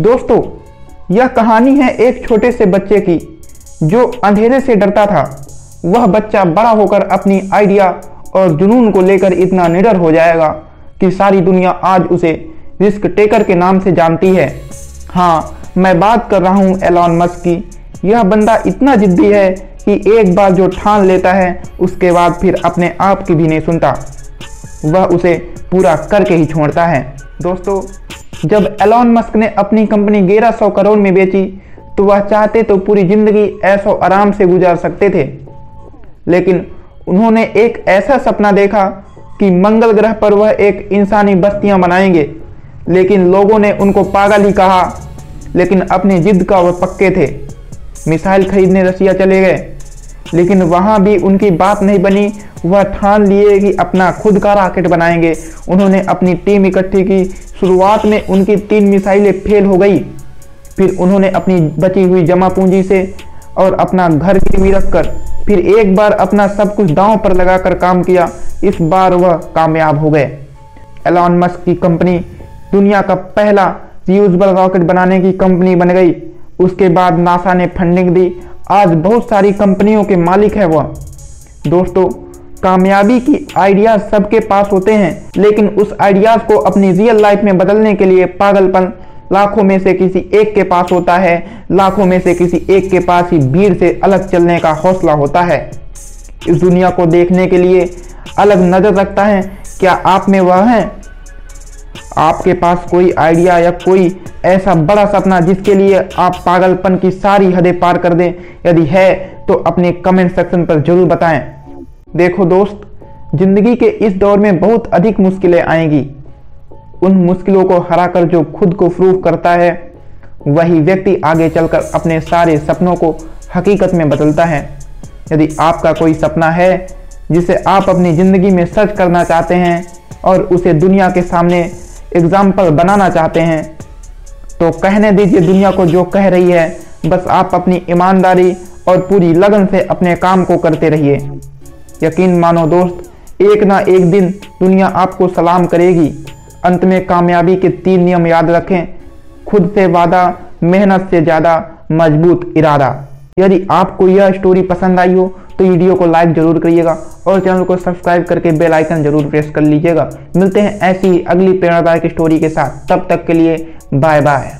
दोस्तों, यह कहानी है एक छोटे से बच्चे की, जो अंधेरे से डरता था। वह बच्चा बड़ा होकर अपनी आइडिया और जुनून को लेकर इतना निडर हो जाएगा कि सारी दुनिया आज उसे रिस्क टेकर के नाम से जानती है। हाँ मैं बात कर रहा हूँ एलॉन मस्क की। यह बंदा इतना जिद्दी है कि एक बार जो ठान लेता है, उसके बाद फिर अपने आप की भी नहीं सुनता। वह उसे पूरा करके ही छोड़ता है। दोस्तों जब एलॉन मस्क ने अपनी कंपनी ग्यारह सौ करोड़ में बेची तो वह चाहते तो पूरी ज़िंदगी ऐसो आराम से गुजार सकते थे। लेकिन उन्होंने एक ऐसा सपना देखा कि मंगल ग्रह पर वह एक इंसानी बस्तियाँ बनाएँगे। लेकिन लोगों ने उनको पागल ही कहा। लेकिन अपनी जिद का वह पक्के थे। मिसाइल खरीदने रसिया चले गए। लेकिन वहाँ भी उनकी बात नहीं बनी। वह ठान लिए कि अपना खुद का रॉकेट बनाएँगे। उन्होंने अपनी टीम इकट्ठी की। शुरुआत में उनकी तीन मिसाइलें फेल हो गई। फिर उन्होंने अपनी बची हुई जमा पूंजी से और अपना घर गिरवी रखकर फिर एक बार अपना सब कुछ दांव पर लगाकर काम किया। इस बार वह कामयाब हो गए। एलॉन मस्क की कंपनी दुनिया का पहला रीयूजेबल रॉकेट बनाने की कंपनी बन गई। उसके बाद नासा ने फंडिंग दी। आज बहुत सारी कंपनियों के मालिक है वह। दोस्तों कामयाबी की आइडियाज़ सबके पास होते हैं, लेकिन उस आइडियाज़ को अपनी रियल लाइफ में बदलने के लिए पागलपन लाखों में से किसी एक के पास होता है, लाखों में से किसी एक के पास ही भीड़ से अलग चलने का हौसला होता है। इस दुनिया को देखने के लिए अलग नज़र रखता है, क्या आप में वह है? आपके पास कोई आइडिया या कोई ऐसा बड़ा सपना जिसके लिए आप पागलपन की सारी हदें पार कर दें, यदि है तो अपने कमेंट सेक्शन पर ज़रूर बताएँ। देखो दोस्त, ज़िंदगी के इस दौर में बहुत अधिक मुश्किलें आएँगी। उन मुश्किलों को हराकर जो खुद को प्रूव करता है, वही व्यक्ति आगे चलकर अपने सारे सपनों को हकीकत में बदलता है। यदि आपका कोई सपना है, जिसे आप अपनी ज़िंदगी में सर्च करना चाहते हैं और उसे दुनिया के सामने एग्ज़ाम्पल बनाना चाहते हैं तो कहने दीजिए दुनिया को जो कह रही है, बस आप अपनी ईमानदारी और पूरी लगन से अपने काम को करते रहिए। यकीन मानो दोस्त, एक ना एक दिन दुनिया आपको सलाम करेगी। अंत में कामयाबी के तीन नियम याद रखें। खुद से वादा, मेहनत से ज़्यादा मज़बूत इरादा। यदि आपको यह स्टोरी पसंद आई हो तो वीडियो को लाइक ज़रूर करिएगा और चैनल को सब्सक्राइब करके बेल आइकन ज़रूर प्रेस कर लीजिएगा। मिलते हैं ऐसी ही अगली प्रेरणादायक स्टोरी के साथ। तब तक के लिए बाय बाय